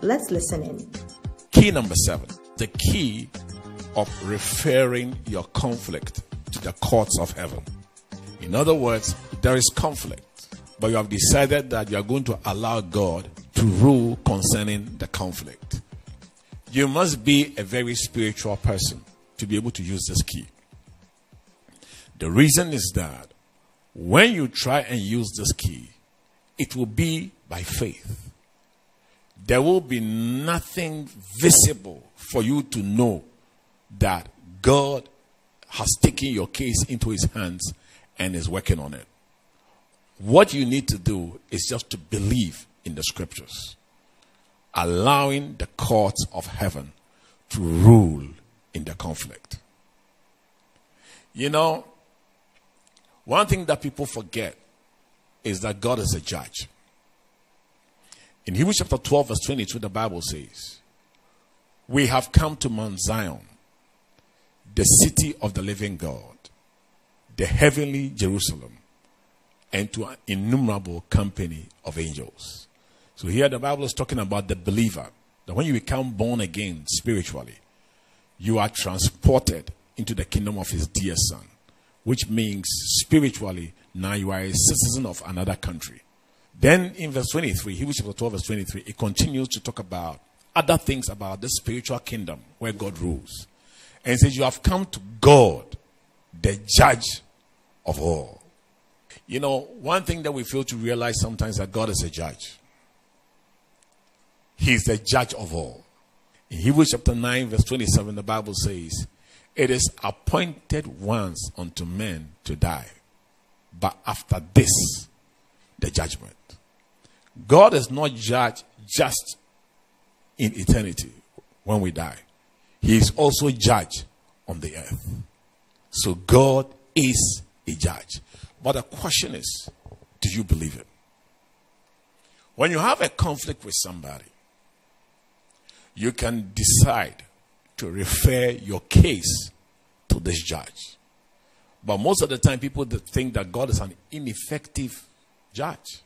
Let's listen in. Key number seven the key of referring your conflict to the courts of heaven. In other words, there is conflict, but you have decided that you are going to allow God to rule concerning the conflict. You must be a very spiritual person to be able to use this key. The reason is that when you try and use this key, it will be by faith. There will be nothing visible for you to know that God has taken your case into his hands and is working on it. What you need to do is just to believe in the scriptures, allowing the courts of heaven to rule in the conflict. You know, one thing that people forget is that God is a judge. In Hebrews chapter 12, verse 22, the Bible says, We have come to Mount Zion, the city of the living God, the heavenly Jerusalem, and to an innumerable company of angels. So here the Bible is talking about the believer, that when you become born again spiritually, you are transported into the kingdom of his dear son, which means spiritually, now you are a citizen of another country. Then in verse 23, Hebrews chapter 12, verse 23, it continues to talk about other things about the spiritual kingdom where God rules. And it says, You have come to God, the judge of all. You know, one thing that we fail to realize sometimes that God is a judge. He's the judge of all. In Hebrews chapter 9, verse 27, the Bible says, It is appointed once unto men to die, but after this, the judgment. God is not judged just in eternity when we die, He is also judge on the earth. So God is a judge. But the question is do you believe it? When you have a conflict with somebody, you can decide to refer your case to this judge. But most of the time, people think that God is an ineffective judge.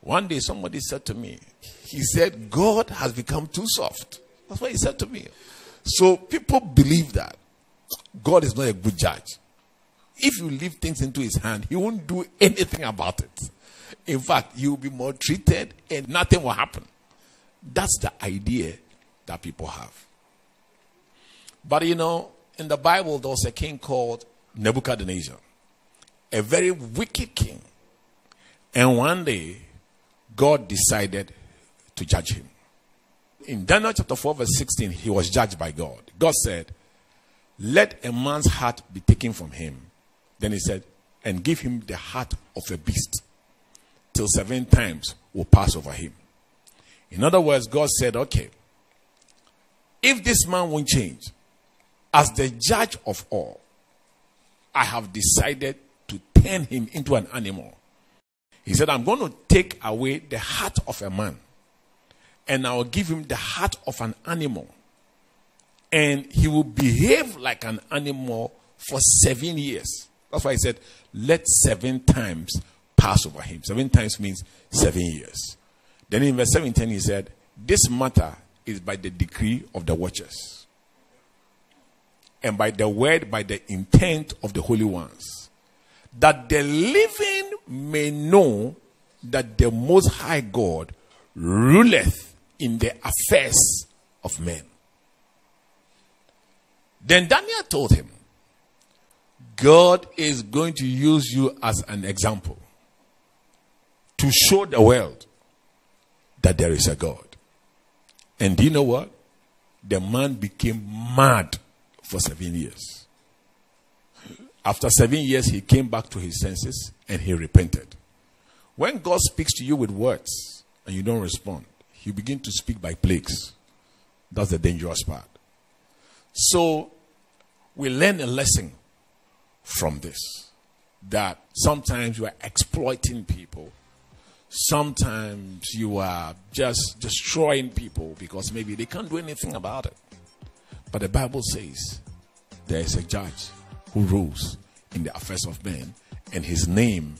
One day somebody said to me, he said, God has become too soft. That's what he said to me. So people believe that God is not a good judge. If you leave things into his hand, he won't do anything about it. In fact, you will be maltreated and nothing will happen. That's the idea that people have. But you know, in the Bible, there was a king called Nebuchadnezzar, a very wicked king. And one day, God decided to judge him. In Daniel chapter 4, verse 16, he was judged by God. God said, Let a man's heart be taken from him. Then he said, And give him the heart of a beast, till seven times will pass over him. In other words, God said, Okay, if this man won't change, as the judge of all, I have decided to turn him into an animal he said, I'm going to take away the heart of a man and I will give him the heart of an animal. And he will behave like an animal for seven years. That's why he said, Let seven times pass over him. Seven times means seven years. Then in verse 17, he said, This matter is by the decree of the watchers, and by the word, by the intent of the holy ones that the living may know that the Most High God ruleth in the affairs of men. Then Daniel told him, God is going to use you as an example to show the world that there is a God. And do you know what? The man became mad for seven years. After seven years, he came back to his senses and he repented. When God speaks to you with words and you don't respond, he begins to speak by plagues. That's the dangerous part. So we learn a lesson from this that sometimes you are exploiting people, sometimes you are just destroying people because maybe they can't do anything about it. But the Bible says there is a judge who rules in the affairs of men, and his name